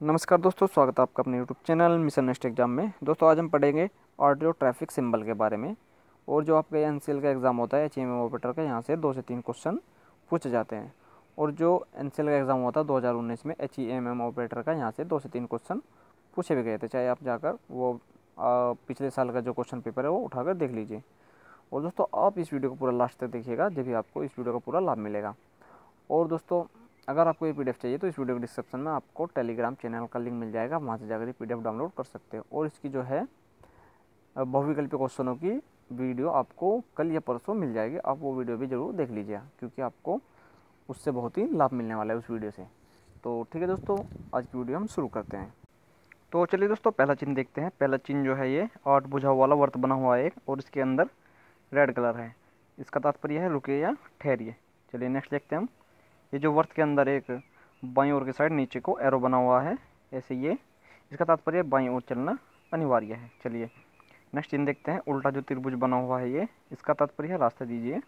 नमस्कार दोस्तों स्वागत है आपका अपने YouTube channel mission next exam में। दोस्तों आज हम पढ़ेंगे ऑडियो ट्रैफ़िक सिंबल के बारे में और जो आपके एन का एग्ज़ाम होता है एच एम ऑपरेटर का यहाँ से दो से तीन क्वेश्चन पूछे जाते हैं। और जो एनसीएल का एग्ज़ाम होता है दो हज़ार उन्नीस में H E M M operator का यहाँ से दो से तीन क्वेश्चन पूछे भी गए थे। चाहे आप जाकर वो आ, पिछले साल का जो क्वेश्चन पेपर है वो उठाकर देख लीजिए। और दोस्तों आप इस वीडियो को पूरा लास्ट तक देखिएगा जब भी आपको इस वीडियो का पूरा लाभ मिलेगा। और दोस्तों अगर आपको ये पीडीएफ चाहिए तो इस वीडियो के डिस्क्रिप्शन में आपको टेलीग्राम चैनल का लिंक मिल जाएगा, वहाँ से जाकर ये पीडीएफ डाउनलोड कर सकते हो। और इसकी जो है बहुविकल्पी क्वेश्चनों की वीडियो आपको कल या परसों मिल जाएगी। आप वो वीडियो भी ज़रूर देख लीजिएगा क्योंकि आपको उससे बहुत ही लाभ मिलने वाला है उस वीडियो से। तो ठीक है दोस्तों, आज की वीडियो हम शुरू करते हैं। तो चलिए दोस्तों, पहला चिन्ह देखते हैं। पहला चिन्ह जो है ये, आठ बुझाव वाला वर्त बना हुआ है एक, और इसके अंदर रेड कलर है। इसका तात्पर्य है रुके या ठहरिए। चलिए नेक्स्ट देखते हैं हम। ये जो वर्थ के अंदर एक बाई ओर की साइड नीचे को एरो बना हुआ है, ऐसे ये। इसका तात्पर्य बाई ओर चलना अनिवार्य है। चलिए नेक्स्ट चिन्ह देखते हैं। उल्टा जो त्रिभुज बना हुआ है ये, इसका तात्पर्य रास्ता दीजिए।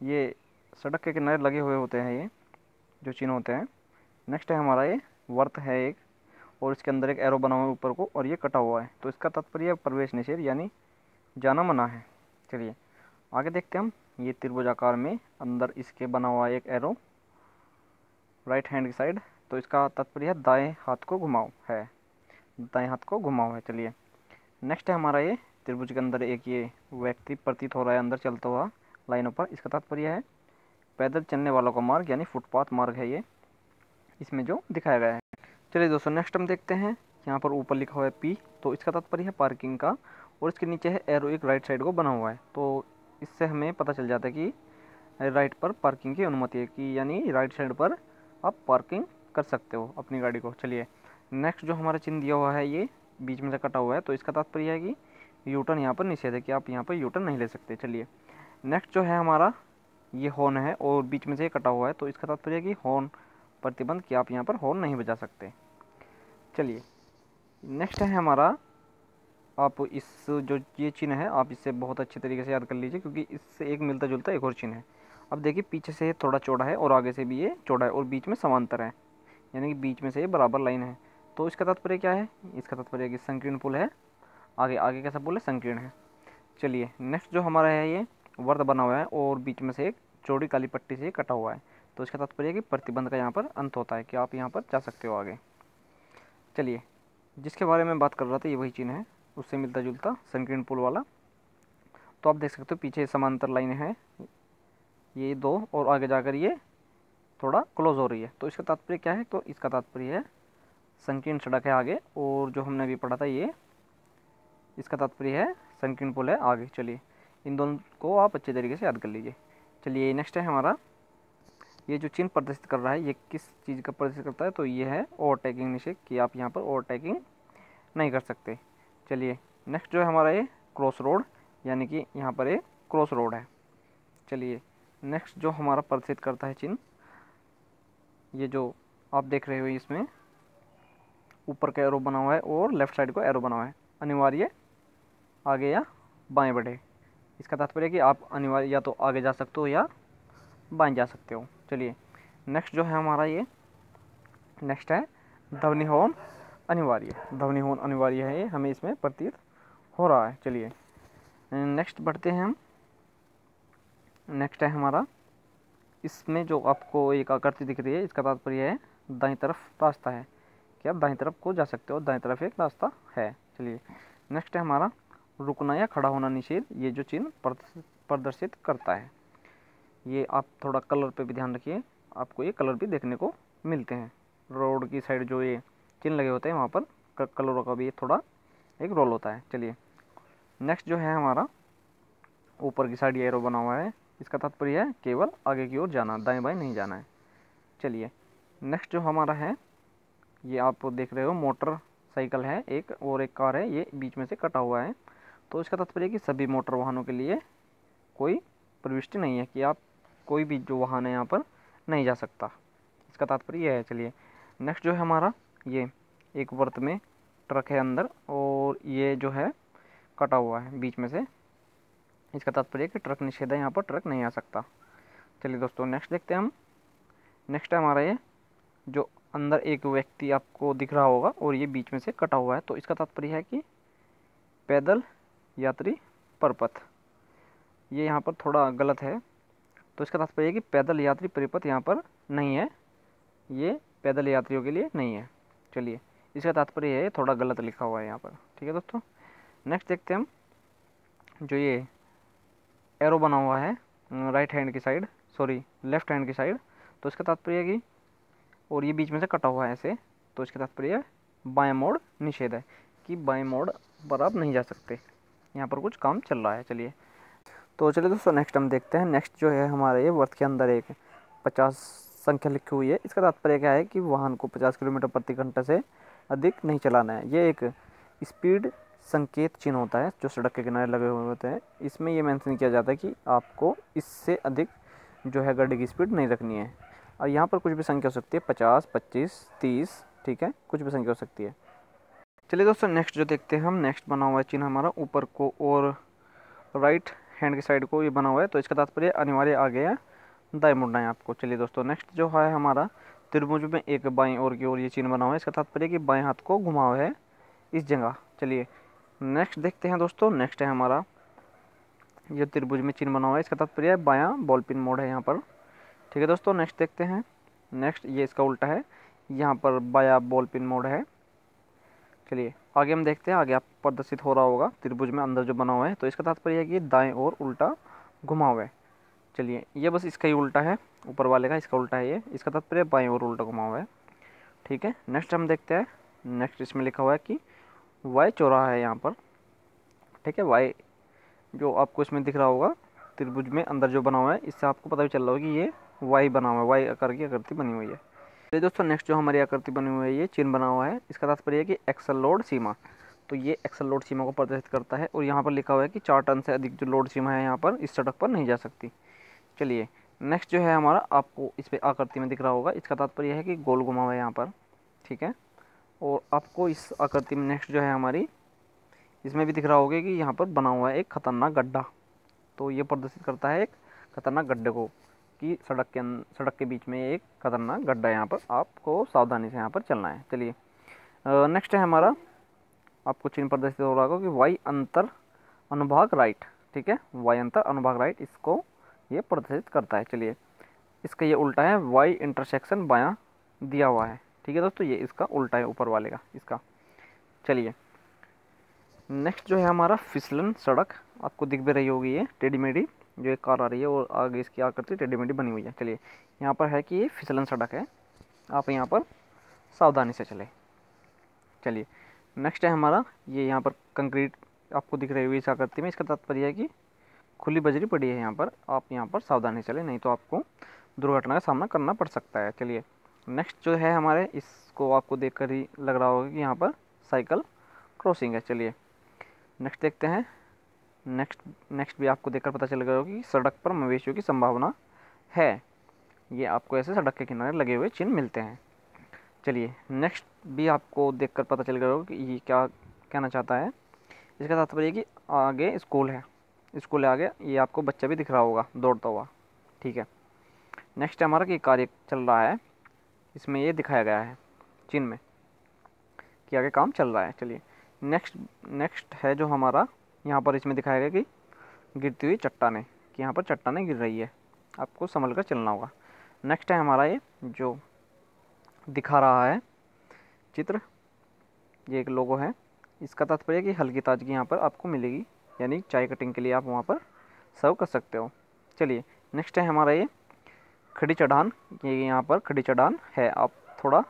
ये सड़क के किनारे लगे हुए होते हैं ये, जो चिन्ह होते हैं। नेक्स्ट है हमारा ये वर्त है एक, और इसके अंदर एक एरो बना हुआ है ऊपर को, और ये कटा हुआ है। तो इसका तात्पर्य प्रवेश निषेध, यानी जाना मना है। चलिए, आगे देखते हैं हम। ये त्रिभुजाकार में अंदर इसके बना हुआ एक एरो राइट हैंड की साइड तो इसका तात्पर्य है दाएँ हाथ को घुमाओ, है। दाएँ हाथ को घुमाओ है, चलिए। नेक्स्ट है हमारा ये त्रिभुज के अंदर एक ये व्यक्ति प्रतीत हो रहा है, अंदर चलता हुआ लाइनों पर। इसका तात्पर्य है पैदल चलने वालों का मार्ग, यानी फुटपाथ मार्ग है ये, इसमें जो दिखाया गया है। चलिए दोस्तों नेक्स्ट हम देखते हैं। यहाँ पर ऊपर लिखा हुआ है पी तो इसका तात्पर्य है पार्किंग का, और इसके नीचे है एरो एक राइट साइड को बना हुआ है। तो इससे हमें पता चल जाता है कि राइट पर पार्किंग की अनुमति है कि यानी राइट साइड पर आप पार्किंग कर सकते हो अपनी गाड़ी को। चलिए, नेक्स्ट जो हमारा चिन्ह दिया हुआ है, ये बीच में से कटा हुआ है तो इसका तात्पर्य है कि यूटर्न यहाँ पर निषेध है कि आप यहाँ पर यूटर्न नहीं ले सकते। चलिए, नेक्स्ट जो है हमारा, ये हॉर्न है और बीच में से कटा हुआ है तो इसका तात्पर्य है कि हॉर्न प्रतिबंध कि आप यहाँ पर हॉर्न नहीं बजा सकते। चलिए, नेक्स्ट है हमारा आप इस जो ये चिन्ह है, आप इससे बहुत अच्छे तरीके से याद कर लीजिए, क्योंकि इससे एक मिलता जुलता एक और चिन्ह है। अब देखिए, पीछे से थोड़ा चौड़ा है और आगे से भी ये चौड़ा है और बीच में समांतर है। यानी कि बीच में से ये बराबर लाइन है। तो इसका तात्पर्य क्या है? इसका तात्पर्य कि संकीर्ण पुल है। आगे आगे कैसा पुल है संकीर्ण है। चलिए नेक्स्ट जो हमारा है ये, वर्द बना हुआ है और बीच में से एक चौड़ी काली पट्टी से कटा हुआ है। तो इसका तात्पर्य कि प्रतिबंध का यहाँ पर अंत होता है कि आप यहाँ पर जा सकते हो आगे। चलिए, जिसके बारे में बात कर रहा था, ये वही चिन्ह है। उससे मिलता जुलता संकीर्ण पुल वाला। तो आप देख सकते हो पीछे समांतर लाइन है। ये दो और आगे जाकर ये थोड़ा क्लोज हो रही है। तो इसका तात्पर्य क्या है? तो इसका तात्पर्य है संकीर्ण सड़क है आगे और जो हमने अभी पढ़ा था ये, इसका तात्पर्य है संकीर्ण पुल है आगे। चलिए, इन दोनों को आप अच्छे तरीके से याद कर लीजिए। चलिए नेक्स्ट है हमारा। ये जो चिन्ह प्रदर्शित कर रहा है, ये किस चीज़ का प्रदर्शित करता है? तो ये है ओवरटेकिंग निषेध कि आप यहाँ पर ओवरटेकिंग नहीं कर सकते। चलिए नेक्स्ट जो है हमारा ये क्रॉस रोड यानी कि यहाँ पर ये क्रॉस रोड है। चलिए नेक्स्ट जो हमारा प्रदर्शित करता है चिन्ह, ये जो आप देख रहे हो इसमें, ऊपर का एरो बना हुआ है और लेफ़्ट साइड को एरो बना हुआ है। अनिवार्य आगे या बाएँ बढ़े इसका तात्पर्य कि आप अनिवार्य या तो आगे जा सकते हो या बाएँ जा सकते हो। चलिए नेक्स्ट जो है हमारा ये नेक्स्ट है ध्वनि हॉर्न अनिवार्य, ध्वनि होन अनिवार्य है, ये हमें इसमें प्रतीत हो रहा है। चलिए नेक्स्ट बढ़ते हैं हम। नेक्स्ट है हमारा। इसमें जो आपको एक आकृति दिख रही है, इसका तात्पर्य है, दाई तरफ़ रास्ता है। कि आप दाई तरफ़ को जा सकते हो? दाई तरफ़ एक रास्ता है। चलिए नेक्स्ट है हमारा, रुकना या खड़ा होना निषेध, ये जो चिन्ह प्रदर्शित करता है। ये आप थोड़ा कलर पे भी ध्यान रखिए, आपको ये कलर भी देखने को मिलते हैं। रोड की साइड जो ये चिन्ह लगे होते हैं वहाँ पर? कलरों का भी थोड़ा एक रोल होता है। चलिए। नेक्स्ट जो है हमारा, ऊपर की साइड एरो बना हुआ है। इसका तात्पर्य है केवल आगे की ओर जाना, दाएँ बाएँ नहीं जाना है। चलिए। नेक्स्ट जो हमारा है, ये आप देख रहे हो मोटर साइकिल है एक और एक कार है, ये बीच में से कटा हुआ है। तो इसका तात्पर्य कि सभी मोटर वाहनों के लिए कोई प्रविष्टि नहीं है कि आप कोई भी जो वाहन है यहाँ पर नहीं जा सकता। इसका तात्पर्य यह है। चलिए। नेक्स्ट जो है हमारा, ये एक वर्त में ट्रक है अंदर और ये जो है कटा हुआ है बीच में से। इसका तात्पर्य कि ट्रक निषेध है, यहाँ पर ट्रक नहीं आ सकता। चलिए दोस्तों नेक्स्ट देखते हैं हम। नेक्स्ट है हमारा ये, जो अंदर एक व्यक्ति आपको दिख रहा होगा और ये बीच में से कटा हुआ है। तो इसका तात्पर्य है कि पैदल यात्री परपथ। ये यहाँ पर थोड़ा गलत है। तो इसका तात्पर्य है कि पैदल यात्री परिपथ यहाँ पर नहीं है। ये पैदल यात्रियों के लिए नहीं है। चलिए इसका तात्पर्य है, थोड़ा गलत लिखा हुआ है यहाँ पर। ठीक है दोस्तों? नेक्स्ट देखते हैं हम जो ये एरो बना हुआ है राइट हैंड की साइड सॉरी लेफ़्ट हैंड की साइड तो इसका तात्पर्य है कि, और ये बीच में से कटा हुआ है ऐसे तो इसका तात्पर्य बाएँ मोड़ निषेध है, कि बाएँ मोड़ पर आप नहीं जा सकते। यहाँ पर कुछ काम चल रहा है, चलिए। तो चलिए दोस्तों नेक्स्ट हम देखते हैं। नेक्स्ट जो है हमारे ये वर्थ के अंदर एक पचास संख्या लिखी हुई है। इसका तात्पर्य क्या है कि वाहन को पचास किलोमीटर प्रति घंटे से अधिक नहीं चलाना है। ये एक स्पीड संकेत चिन्ह होता है जो सड़क के किनारे लगे हुए होते हैं। इसमें ये मेंशन किया जाता है कि आपको इससे अधिक जो है गाड़ी की स्पीड नहीं रखनी है। और यहाँ पर कुछ भी संख्या हो सकती है, पचास, पच्चीस, तीस, ठीक है? कुछ भी संख्या हो सकती है। चलिए दोस्तों नेक्स्ट जो देखते हैं हम नेक्स्ट बना हुआ है चिन्ह हमारा ऊपर को और राइट हैंड की साइड को ये बना हुआ है। तो इसका तात्पर्य अनिवार्य आ गया दाएँ मुड़ना है आपको। चलिए दोस्तों नेक्स्ट जो है हमारा त्रिभुज में एक बाएँ ओर की ओर ये चिन्ह बना हुआ है। इसका तात्पर्य कि बाएँ हाथ को घुमाव है इस जगह। चलिए नेक्स्ट देखते हैं दोस्तों नेक्स्ट है हमारा। ये त्रिभुज में चिन्ह बना हुआ है। इसका तात्पर्य है बायां बॉल पिन मोड है यहाँ पर। ठीक है दोस्तों नेक्स्ट देखते हैं। नेक्स्ट ये इसका उल्टा है। यहाँ पर बाया बॉल पिन मोड है। चलिए, आगे हम देखते हैं। आगे आप प्रदर्शित हो रहा होगा। त्रिभुज में अंदर जो बना हुआ है। तो इसका तात्पर्य है कि दाएँ और उल्टा घुमा हुआ है। चलिए, ये बस इसका ही उल्टा है, ऊपर वाले का इसका उल्टा है ये। इसका तात्पर्य बाई और उल्टा घुमा हुआ है। ठीक है नेक्स्ट हम देखते हैं नेक्स्ट इसमें लिखा हुआ है कि वाई चौराहा है यहाँ पर। ठीक है वाई जो आपको इसमें दिख रहा होगा, त्रिभुज में अंदर जो बना हुआ है, इससे आपको पता भी चल रहा होगा कि ये वाई बना हुआ है वाई आकार की आकृति बनी हुई है। चलिए दोस्तों नेक्स्ट जो हमारी आकृति बनी हुई है, ये चिन्ह बना हुआ है। इसका तात्पर्य है कि एक्सल लोड सीमा तो ये एक्सल लोड सीमा को प्रदर्शित करता है। और यहाँ पर लिखा हुआ है कि चार टन से अधिक जो लोड सीमा है यहाँ पर, इस सड़क पर नहीं जा सकती। चलिए नेक्स्ट जो है हमारा, आपको इस पर आकृति में दिख रहा होगा। इसका तात्पर्य है कि गोल घुमा हुआ है यहाँ पर, ठीक है? और आपको इस आकृति में नेक्स्ट जो है हमारी, इसमें भी दिख रहा होगा कि यहाँ पर बना हुआ है एक खतरनाक गड्ढा। तो ये प्रदर्शित करता है एक खतरनाक गड्ढे को, कि सड़क के सड़क के बीच में एक खतरनाक गड्ढा यहाँ पर। आपको सावधानी से यहाँ पर चलना है। चलिए नेक्स्ट है हमारा, आपको चिन्ह प्रदर्शित हो रहा होगा कि वाई अंतर अनुभाग राइट ठीक है? वाई अंतर अनुभाग राइट इसको ये प्रदर्शित करता है। चलिए, इसका ये उल्टा है वाई इंटरसेक्शन बायां दिया हुआ है। ठीक है दोस्तों, ये इसका उल्टा है, ऊपर वाले का, इसका। चलिए नेक्स्ट जो है हमारा फिसलन सड़क, आपको दिख भी रही होगी ये टेढ़ी जो एक कार आ रही है, और आगे इसकी आकृति टेढ़ी मेढ़ी बनी हुई है। चलिए, यहाँ पर है कि ये फिसलन सड़क है। आप यहाँ पर सावधानी से चले। चलिए नेक्स्ट है हमारा, ये यहाँ पर कंक्रीट आपको दिख रही हुई इस आकृति में। इसका तात्पर्य है कि खुली बजरी पड़ी है यहाँ पर। आप यहाँ पर सावधानी चले नहीं तो आपको दुर्घटना का सामना करना पड़ सकता है। चलिए नेक्स्ट जो है हमारे, इसको आपको देख ही लग रहा होगा कि यहाँ पर साइकिल क्रॉसिंग है। चलिए नेक्स्ट देखते हैं। नेक्स्ट नेक्स्ट भी आपको देखकर पता चल गया होगा कि सड़क पर मवेशियों की संभावना है। ये आपको ऐसे सड़क के किनारे लगे हुए चिन्ह मिलते हैं। चलिए नेक्स्ट भी आपको देखकर पता चल गया होगा कि ये क्या कहना चाहता है। इसका तात्पर्य कि आगे स्कूल है। स्कूल आगे। ये आपको बच्चा भी दिख रहा होगा, दौड़ता हुआ। ठीक है। नेक्स्ट हमारा कि कार्य चल रहा है। इसमें ये दिखाया गया है, चिन्ह में, कि आगे काम चल रहा है। चलिए। नेक्स्ट नेक्स्ट है जो हमारा, यहाँ पर इसमें दिखाया गया कि गिरती हुई चट्टाने, कि यहाँ पर चट्टाने गिर रही है। आपको संभल कर चलना होगा। नेक्स्ट है हमारा ये, जो दिखा रहा है, चित्र। ये एक लोगो है। इसका तात्पर्य कि हल्की ताजगी यहाँ पर आपको मिलेगी। यानी चाय कटिंग के लिए आप वहाँ पर सर्व कर सकते हो। चलिए नेक्स्ट है हमारा ये खड़ी चढ़ान। ये यहाँ पर खड़ी चढ़ान है। आप थोड़ा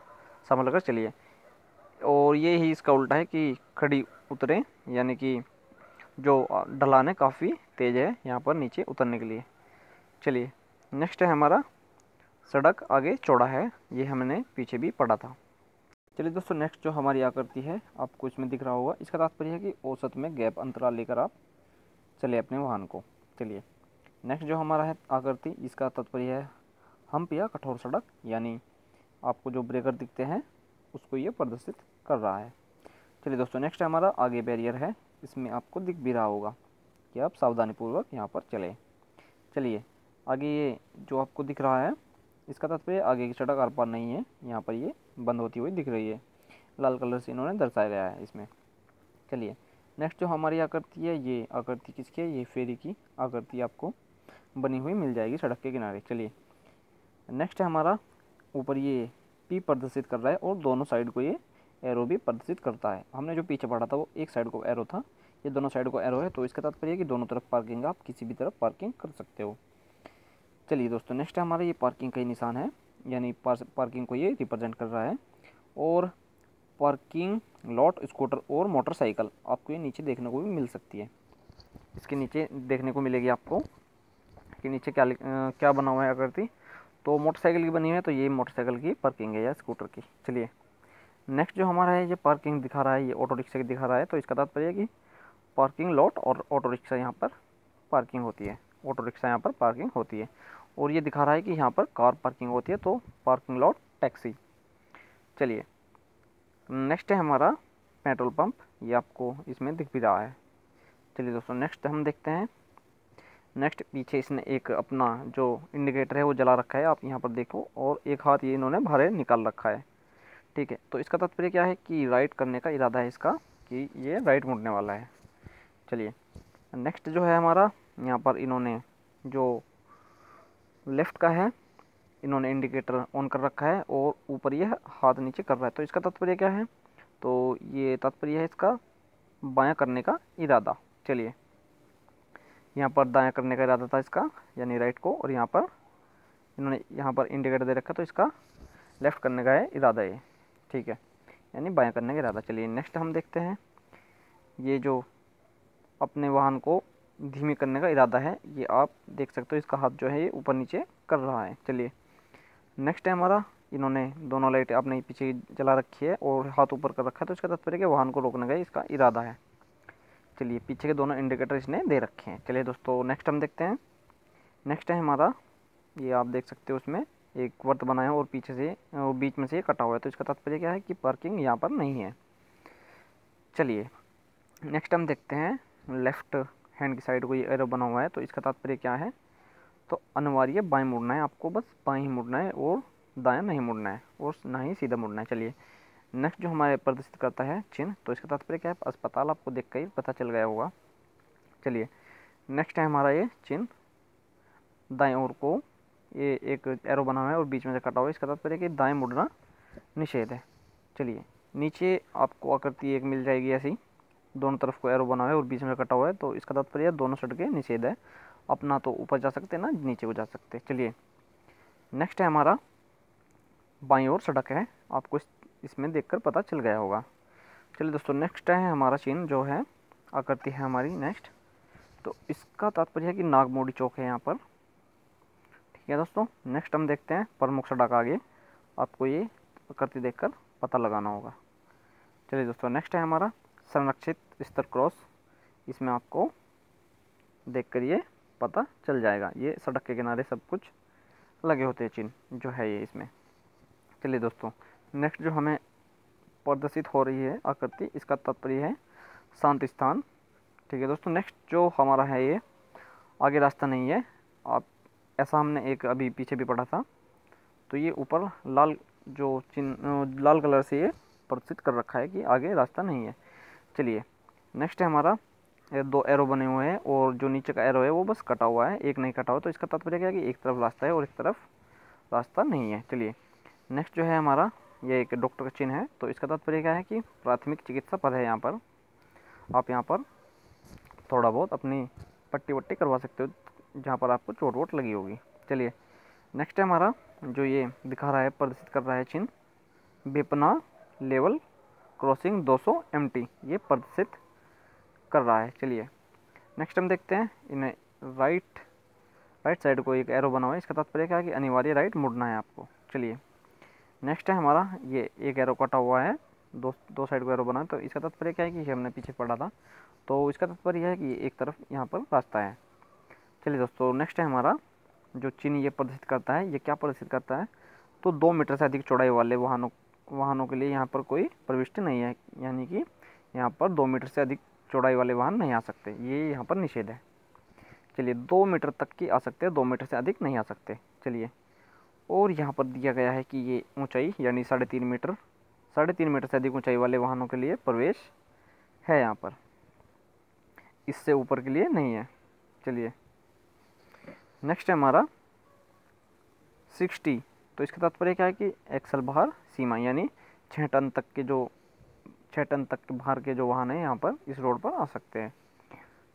संभल कर चलिए। और ये ही इसका उल्टा है कि खड़ी उतरे, यानी कि जो ढलान है काफ़ी तेज़ है यहाँ पर नीचे उतरने के लिए। चलिए नेक्स्ट है हमारा सड़क आगे चौड़ा है। ये हमने पीछे भी पढ़ा था। चलिए दोस्तों नेक्स्ट जो हमारी आकृति है, आपको इसमें दिख रहा होगा। इसका तात्पर्य है कि औसत में गैप अंतराल लेकर आप चले अपने वाहन को। चलिए नेक्स्ट जो हमारा है आकृति, इसका तात्पर्य है हम्प या कठोर सड़क, यानी आपको जो ब्रेकर दिखते हैं, उसको ये प्रदर्शित कर रहा है। चलिए दोस्तों नेक्स्ट हमारा आगे बैरियर है, इसमें आपको दिख भी रहा होगा कि आप सावधानीपूर्वक यहाँ पर चले। चलिए, आगे ये जो आपको दिख रहा है इसका तात्पर्य आगे की सड़क आर पार नहीं है, यहाँ पर ये बंद होती हुई दिख रही है। लाल कलर से इन्होंने दर्शाया गया है इसमें। चलिए नेक्स्ट जो हमारी आकृति है, ये आकृति किसकी है? ये फेरी की आकृति आपको बनी हुई मिल जाएगी सड़क के किनारे। चलिए नेक्स्ट हमारा, ऊपर ये पी प्रदर्शित कर रहा है और दोनों साइड को ये एरो भी प्रदर्शित करता है। हमने जो पीछे पढ़ा था, वो एक साइड को एरो था। ये दोनों साइड को एरो है तो इसका तात्पर्य है कि दोनों तरफ़ पार्किंग आप किसी भी तरफ़ पार्किंग कर सकते हो। चलिए दोस्तों नेक्स्ट हमारा ये पार्किंग का ही निशान है। यानी पार्किंग को ये रिप्रेजेंट कर रहा है। और पार्किंग लॉट स्कूटर और मोटरसाइकिल आपको ये नीचे देखने को भी मिल सकती है। इसके नीचे देखने को मिलेगी आपको कि नीचे क्या क्या बना हुआ है आकृति। तो मोटरसाइकिल की बनी हुई है तो ये मोटरसाइकिल की पार्किंग है या स्कूटर की। चलिए नेक्स्ट जो हमारा है, ये पार्किंग दिखा रहा है, ये ऑटो रिक्शा की दिखा रहा है तो इसका तात्पर्य है कि पार्किंग लॉट और ऑटो रिक्शा यहाँ पर पार्किंग होती है। ऑटो रिक्शा यहाँ पर पार्किंग होती है। और ये दिखा रहा है कि यहाँ पर कार पार्किंग होती है तो पार्किंग लॉट टैक्सी। चलिए, नेक्स्ट है हमारा पेट्रोल पंप। ये आपको इसमें दिख भी रहा है। चलिए दोस्तों, नेक्स्ट हम देखते हैं। नेक्स्ट पीछे इसने एक अपना जो इंडिकेटर है, वो जला रखा है। आप यहाँ पर देखो, और एक हाथ ये इन्होंने बाहर निकाल रखा है। ठीक है तो इसका तात्पर्य क्या है कि राइट करने का इरादा है इसका कि ये राइट मुड़ने वाला है। चलिए, नेक्स्ट जो है हमारा, यहाँ पर इन्होंने जो लेफ़्ट का है, इन्होंने इंडिकेटर ऑन कर रखा है और ऊपर यह हाथ नीचे कर रहा है। तो इसका तात्पर्य क्या है? तो ये तात्पर्य है इसका बायां करने का इरादा। चलिए, यहाँ पर दायां करने का इरादा था इसका, यानी राइट को, और यहाँ पर इन्होंने यहाँ पर इंडिकेटर दे रखा तो इसका लेफ़्ट करने का है इरादा ये। ठीक है, यानी बायां करने का इरादा। चलिए नेक्स्ट हम देखते हैं। ये जो अपने वाहन को धीमे करने का इरादा है। ये आप देख सकते हो, इसका हाथ जो है ये ऊपर नीचे कर रहा है। चलिए नेक्स्ट है हमारा। इन्होंने दोनों लाइट अपने पीछे जला रखी है और हाथ ऊपर कर रखा है तो इसका तात्पर्य कि वाहन को रोकने का इसका इरादा है। चलिए, पीछे के दोनों इंडिकेटर इसने दे रखे हैं। चलिए दोस्तों नेक्स्ट हम देखते हैं। नेक्स्ट है हमारा, ये आप देख सकते हो उसमें एक वर्त बना है और पीछे से, और बीच में से ये कटा हुआ है। तो इसका तात्पर्य क्या है कि पार्किंग यहाँ पर नहीं है। चलिए नेक्स्ट हम देखते हैं। लेफ़्ट हैंड की साइड को ये एरो बना हुआ है तो इसका तात्पर्य क्या है? तो अनिवार्य बाएँ मुड़ना है आपको, बस बाएँ ही मुड़ना है और दाएँ नहीं मुड़ना है और ना ही सीधा मुड़ना है। चलिए नेक्स्ट जो हमारे प्रदर्शित करता है चिन्ह तो इसका तात्पर्य क्या है? अस्पताल आपको देख कर पता चल गया होगा। चलिए नेक्स्ट है हमारा ये चिन्ह। दाएँ ओर को ये एक एरो बना हुआ है और बीच में से कटा हुआ है। इसका तात्पर्य कि दाएँ मुड़ना निषेध है। चलिए, नीचे आपको आकृति एक मिल जाएगी ऐसी। दोनों तरफ़ को एरो बना हुआ है और बीच में कटा हुआ है तो इसका तात्पर्य दोनों सड़कें निषेध है। अपना तो ऊपर जा सकते ना नीचे को जा सकते चलिए नेक्स्ट है हमारा बाई और सड़क है। आपको इस, इसमें देखकर पता चल गया होगा। चलिए दोस्तों नेक्स्ट है हमारा चीन जो है आकृति है हमारी नेक्स्ट तो इसका तात्पर्य है कि नागमोड़ी चौक है यहाँ पर। ठीक है दोस्तों नेक्स्ट हम देखते हैं प्रमुख सड़क आगे। आपको ये आकृति देखकर पता लगाना होगा। चलिए दोस्तों नेक्स्ट है हमारा संरक्षित स्तर क्रॉस, इसमें आपको देखकर ये पता चल जाएगा। ये सड़क के किनारे सब कुछ लगे होते हैं चिन्ह जो है ये इसमें। चलिए दोस्तों नेक्स्ट जो हमें प्रदर्शित हो रही है, आकृति, इसका तात्पर्य है शांत स्थान। ठीक है दोस्तों नेक्स्ट जो हमारा है ये, आगे रास्ता नहीं है। आप, ऐसा हमने एक अभी पीछे भी पढ़ा था। तो ये ऊपर लाल, जो चिन्ह लाल कलर से ये प्रदर्शित कर रखा है कि आगे रास्ता नहीं है। चलिए नेक्स्ट है हमारा। दो एरो बने हुए हैं और जो नीचे का एरो है वो बस कटा हुआ है, एक नहीं कटा हुआ तो इसका तात्पर्य क्या है कि एक तरफ़ रास्ता है और एक तरफ़ रास्ता नहीं है। चलिए नेक्स्ट जो है हमारा, ये एक डॉक्टर का चिन्ह है तो इसका तात्पर्य क्या है कि प्राथमिक चिकित्सा पद है यहाँ पर। आप यहाँ पर थोड़ा बहुत अपनी पट्टी वट्टी करवा सकते हो, जहाँ पर आपको चोट वोट लगी होगी। चलिए नेक्स्ट है हमारा, जो ये दिखा रहा है, प्रदर्शित कर रहा है चिन्ह बेपना लेवल क्रॉसिंग 200 टी ये प्रदर्शित कर रहा है। चलिए नेक्स्ट हम देखते हैं। इन्हें राइट राइट साइड को एक एरो बना हुआ है। इसका तात्पर्य क्या है कि अनिवार्य राइट मुड़ना है आपको। चलिए नेक्स्ट है हमारा। ये एक एरो कटा हुआ है। दो दो साइड को एरो बना है। तो इसका तात्पर्य क्या है कि हमने पीछे पढ़ा था। तो इसका तात्पर्य है कि एक तरफ़ यहाँ पर रास्ता है। चलिए दोस्तों नेक्स्ट है हमारा। जो चिन्ह ये प्रदर्शित करता है, ये क्या प्रदर्शित करता है? तो दो मीटर से अधिक चौड़ाई वाले वाहनों वाहनों के लिए यहाँ पर कोई प्रविष्टि नहीं है, यानी कि यहाँ पर दो मीटर से अधिक चौड़ाई वाले वाहन नहीं आ सकते। ये यहाँ पर निषेध है। चलिए, दो मीटर तक की आ सकते हैं, दो मीटर से अधिक नहीं आ सकते। चलिए, और यहाँ पर दिया गया है कि ये ऊंचाई, यानी साढ़े तीन मीटर, साढ़े तीन मीटर से अधिक ऊंचाई वाले वाहनों के लिए प्रवेश है यहाँ पर। इससे ऊपर के लिए नहीं है। चलिए नेक्स्ट है हमारा सिक्सटी तो इसका तात्पर्य क्या है कि एक्सल बाहर सीमा, यानी छः टन तक के जो छः टन तक के बाहर के जो वाहन हैं, यहाँ पर इस रोड पर आ सकते हैं।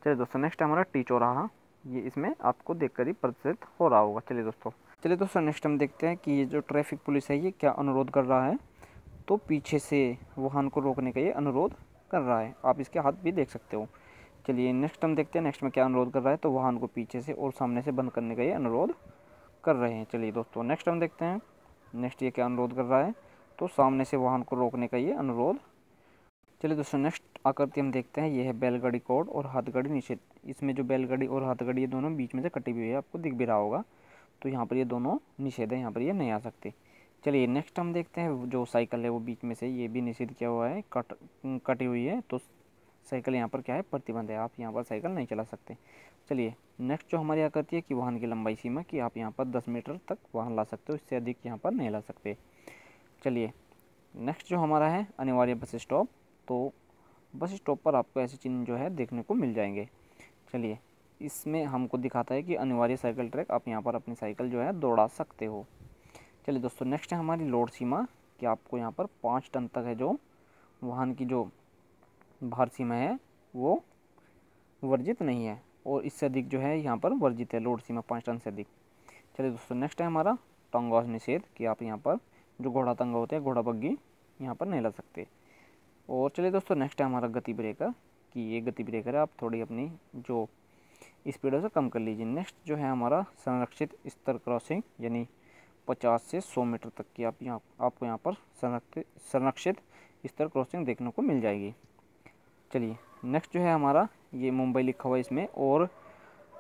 चलिए दोस्तों नेक्स्ट हमारा टी चौराहा। ये इसमें आपको देखकर ही प्रदर्शित हो रहा होगा। चलिए दोस्तों चलिए दोस्तों नेक्स्ट हम देखते हैं कि ये जो ट्रैफ़िक पुलिस है, ये क्या अनुरोध कर रहा है। तो पीछे से वाहन को रोकने का ये अनुरोध कर रहा है। आप इसके हाथ भी देख सकते हो। चलिए नेक्स्ट हम देखते हैं नेक्स्ट में क्या अनुरोध कर रहा है। तो वाहन को पीछे से और सामने से बंद करने का ये अनुरोध कर रहे हैं। चलिए दोस्तों नेक्स्ट हम देखते हैं। नेक्स्ट ये क्या अनुरोध कर रहा है? तो सामने से वाहन को रोकने का ये अनुरोध। चलिए दोस्तों नेक्स्ट आकृति हम देखते हैं। ये है बैलगाड़ी कोड और हाथगाड़ी निषेध इसमें जो बैलगाड़ी और हाथगाड़ी ये दोनों बीच में से कटी हुई है, आपको दिख भी रहा होगा। तो यहाँ पर ये दोनों निषेध है, यहाँ पर ये नहीं आ सकते। चलिए नेक्स्ट हम देखते हैं। जो साइकिल है वो बीच में से, ये भी निषेध किया हुआ है, कट, कटी हुई है। तो साइकिल यहाँ पर क्या है? प्रतिबंध है। आप यहाँ पर साइकिल नहीं चला सकते। चलिए नेक्स्ट जो हमारी आकृति है कि वाहन की लंबाई सीमा कि आप यहाँ पर दस मीटर तक वाहन ला सकते हो, इससे अधिक यहाँ पर नहीं ला सकते। चलिए नेक्स्ट जो हमारा है अनिवार्य बस स्टॉप तो बस स्टॉप पर आपको ऐसे चिन्ह जो है देखने को मिल जाएँगे। चलिए, इसमें हमको दिखाता है कि अनिवार्य साइकिल ट्रैक आप यहाँ पर अपनी साइकिल जो है दौड़ा सकते हो। चलिए दोस्तों नेक्स्ट है हमारी लोड सीमा कि आपको यहाँ पर पाँच टन तक है जो वाहन की जो भार सीमा है, वो वर्जित नहीं है। और इससे अधिक जो है यहाँ पर वर्जित है, लोड सीमा पाँच टन से अधिक। चलिए दोस्तों नेक्स्ट है हमारा टंगवास निषेध, कि आप यहाँ पर जो घोड़ा तंगा होते हैं, घोड़ा बग्गी यहाँ पर नहीं ला सकते। और चलिए दोस्तों नेक्स्ट है हमारा गति ब्रेकर, कि ये गति ब्रेकर है, आप थोड़ी अपनी जो स्पीड उसे कम कर लीजिए। नेक्स्ट जो है हमारा संरक्षित स्तर क्रॉसिंग यानी 50 से 100 मीटर तक की आप यहाँ, आपको यहाँ पर संरक्षित संरक्षित स्तर क्रॉसिंग देखने को मिल जाएगी। चलिए नेक्स्ट जो है हमारा, ये मुंबई लिखा हुआ है इसमें, और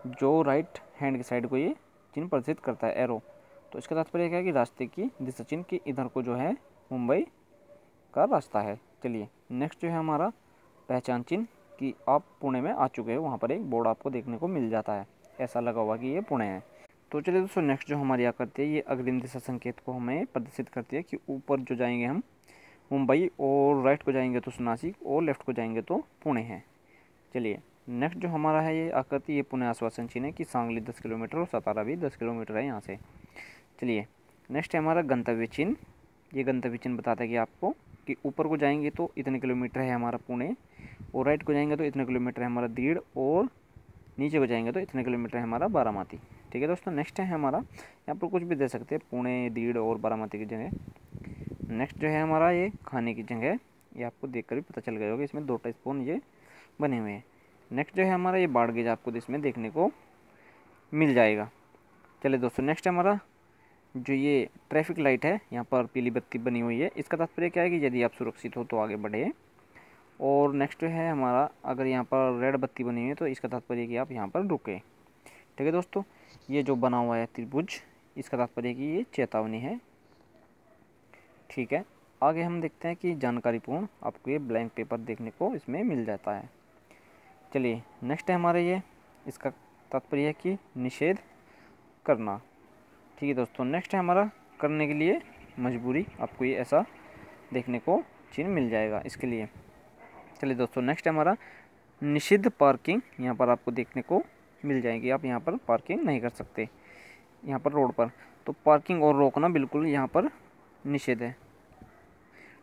जो राइट हैंड की साइड को ये चिन्ह प्रदर्शित करता है एरो तो इसका तात्पर्य क्या है कि रास्ते की दिशा चिन्ह की इधर को जो है मुंबई का रास्ता है। चलिए नेक्स्ट जो है हमारा पहचान चिन्ह कि आप पुणे में आ चुके हो, वहाँ पर एक बोर्ड आपको देखने को मिल जाता है। ऐसा लगा हुआ कि ये पुणे है। तो चलिए दोस्तों नेक्स्ट जो हमारी आकृति है, ये अग्रिम दिशा संकेत को हमें प्रदर्शित करती है कि ऊपर जो जाएँगे हम मुंबई और राइट को जाएँगे तो नासिक और लेफ़्ट को जाएँगे तो पुणे है। चलिए, नेक्स्ट जो हमारा है ये आकृति, ये पुणे आश्वासन चिन्ह है कि सांगली दस किलोमीटर और सतारा भी दस किलोमीटर है यहाँ से। चलिए, नेक्स्ट है हमारा गंतव्य चिन्ह। ये गंतव्य चिन्ह बताता है कि आपको कि ऊपर को जाएँगे तो इतने किलोमीटर है हमारा पुणे और राइट को जाएँगे तो इतने किलोमीटर है हमारा दीड़ और नीचे को जाएँगे तो इतने किलोमीटर है हमारा बारामती। ठीक है दोस्तों, नेक्स्ट है हमारा, यहाँ पर कुछ भी दे सकते हैं, पुणे दीड़ और बारामती की जगह। नेक्स्ट जो है हमारा ये खाने की जगह, ये आपको देख कर भी पता चल गया होगा, इसमें दो स्पून ये बने हुए हैं। नेक्स्ट जो है हमारा ये बाढ़ गेज आपको इसमें देखने को मिल जाएगा। चलिए दोस्तों, नेक्स्ट हमारा जो ये ट्रैफ़िक लाइट है, यहाँ पर पीली बत्ती बनी हुई है, इसका तात्पर्य क्या है कि यदि आप सुरक्षित हो तो आगे बढ़े। और नेक्स्ट जो है हमारा अगर यहाँ पर रेड बत्ती बनी हुई है तो इसका तात्पर्य कि आप यहाँ पर रुके। ठीक है दोस्तों, ये जो बना हुआ है त्रिभुज, इसका तात्पर्य कि ये चेतावनी है। ठीक है? आगे हम देखते हैं कि जानकारीपूर्ण आपको ये ब्लैंक पेपर देखने को इसमें मिल जाता है। चलिए नेक्स्ट है हमारे ये। इसका तात्पर्य है कि निषेध करना। ठीक है दोस्तों नेक्स्ट है हमारा करने के लिए मजबूरी। आपको ये ऐसा देखने को चिन्ह मिल जाएगा इसके लिए। चलिए दोस्तों नेक्स्ट है हमारा निषिद्ध पार्किंग यहाँ पर आपको देखने को मिल जाएगी। आप यहाँ पर पार्किंग नहीं कर सकते। यहाँ पर रोड पर। तो पार्किंग और रोकना बिल्कुल यहाँ पर निषेध है।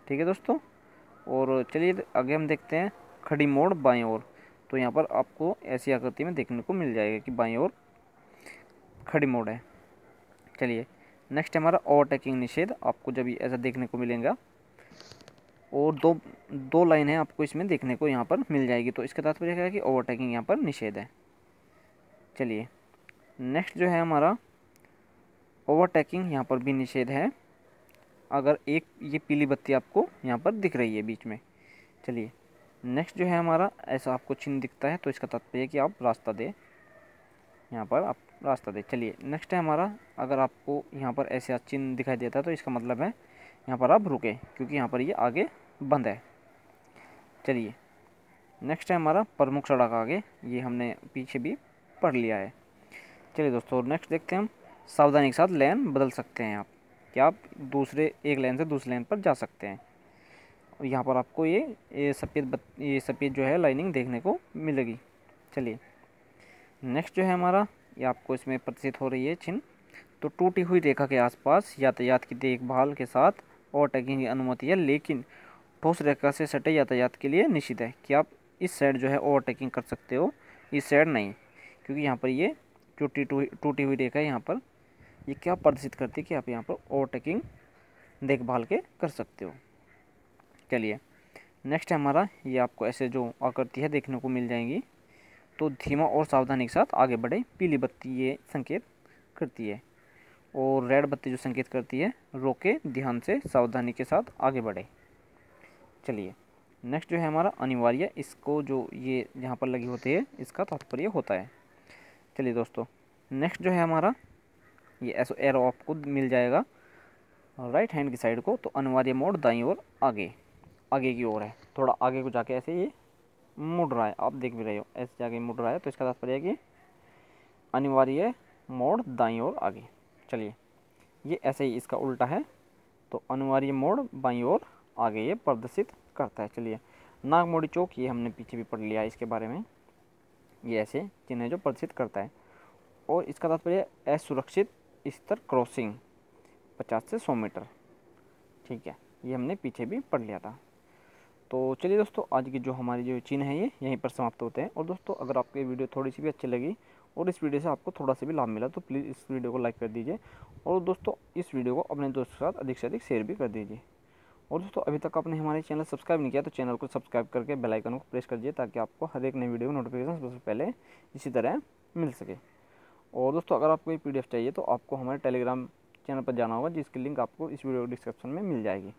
ठीक है दोस्तों? और चलिए आगे हम देखते हैं खड़ी मोड़ बाएँ ओर। तो यहाँ पर आपको ऐसी आकृति में देखने को मिल जाएगा कि बाएँ ओर खड़ी मोड़ है। चलिए नेक्स्ट हमारा ओवरटेकिंग निषेध। आपको जब ऐसा देखने को मिलेगा, और दो दो लाइन है आपको इसमें देखने को यहाँ पर मिल जाएगी। तो इसका तात्पर्य क्या है कि ओवरटेकिंग यहाँ पर निषेध है। चलिए नेक्स्ट जो है हमारा ओवरटेकिंग यहाँ पर भी निषेध है। अगर एक ये पीली बत्ती आपको यहाँ पर दिख रही है बीच में। चलिए नेक्स्ट जो है हमारा, ऐसा आपको चिन्ह दिखता है तो इसका तात्पर्य कि आप रास्ता दें। यहाँ पर आप रास्ता दें। चलिए नेक्स्ट है हमारा, अगर आपको यहाँ पर ऐसा चिन्ह दिखाई देता है तो इसका मतलब है यहाँ पर आप रुके, क्योंकि यहाँ पर ये आगे बंद है। चलिए नेक्स्ट है हमारा प्रमुख सड़क आगे, ये हमने पीछे भी पढ़ लिया है। चलिए दोस्तों नेक्स्ट देखते हैं हम, सावधानी के साथ लेन बदल सकते हैं आप। कि आप दूसरे, एक लाइन से दूसरे लाइन पर जा सकते हैं। और यहाँ पर आपको ये ये सफ़ेद ये सफ़ेद जो है लाइनिंग देखने को मिलेगी। चलिए नेक्स्ट जो है हमारा, ये आपको इसमें प्रदर्शित हो रही है चिन्ह। तो टूटी हुई रेखा के आसपास यातायात की देखभाल के साथ ओवरटेकिंग की अनुमति है, लेकिन ठोस रेखा से सटे यातायात के लिए निश्चित है कि आप इस साइड जो है ओवरटेकिंग कर सकते हो। इस साइड नहीं, क्योंकि यहाँ पर ये टूटी टूटी हुई रेखा है यहाँ पर। ये क्या प्रदर्शित करती है कि आप यहाँ पर ओवरटेकिंग देखभाल के कर सकते हो। चलिए नेक्स्ट है हमारा, ये आपको ऐसे जो आकृति है देखने को मिल जाएँगी। तो धीमा और सावधानी के साथ आगे बढ़े, पीली बत्ती ये संकेत करती है और रेड बत्ती जो संकेत करती है, रोके ध्यान से सावधानी के साथ आगे बढ़े। चलिए नेक्स्ट जो है हमारा अनिवार्य, इसको जो ये यहाँ पर लगी होती है, इसका तात्पर्य होता है। चलिए दोस्तों नेक्स्ट जो है हमारा ये ऐसो एरो आपको मिल जाएगा। राइट हैंड की साइड को तो अनिवार्य मोड दाई ओर आगे आगे की ओर है। थोड़ा आगे को जाके ऐसे ये मुड़ रहा है। आप देख भी रहे हो, ऐसे जाके मुड़ रहा है तो इसका तात्पर्य है कि अनिवार्य मोड़ दाई ओर आगे। चलिए, ये ऐसे ही इसका उल्टा है तो अनिवार्य मोड़ बाई ओर आगे ये प्रदर्शित करता है। चलिए नागमोड़ी चौक, ये हमने पीछे भी पढ़ लिया इसके बारे में। ये ऐसे चिन्ह जो प्रदर्शित करता है। और इसका तात्पर्य असुरक्षित स्तर क्रॉसिंग, पचास से सौ मीटर। ठीक है, ये हमने पीछे भी पढ़ लिया था। तो चलिए दोस्तों, आज की जो हमारी जो चिन्ह है ये यहीं पर समाप्त होते हैं। और दोस्तों, अगर आपको ये वीडियो थोड़ी सी भी अच्छी लगी और इस वीडियो से आपको थोड़ा सा भी लाभ मिला तो प्लीज़ इस वीडियो को लाइक कर दीजिए। और दोस्तों, इस वीडियो को अपने दोस्तों के साथ अधिक से अधिक शेयर भी कर दीजिए। और दोस्तों, अभी तक आपने हमारे चैनल सब्सक्राइब नहीं किया तो चैनल को सब्सक्राइब करके बेल आइकन को प्रेस कर दीजिए, ताकि आपको हर एक नई वीडियो नोटिफिकेशन सबसे पहले इसी तरह मिल सके। और दोस्तों, अगर आपको ये पी चाहिए तो आपको हमारे टेलीग्राम चैनल पर जाना होगा, जिसकी लिंक आपको इस वीडियो डिस्क्रिप्शन में मिल जाएगी।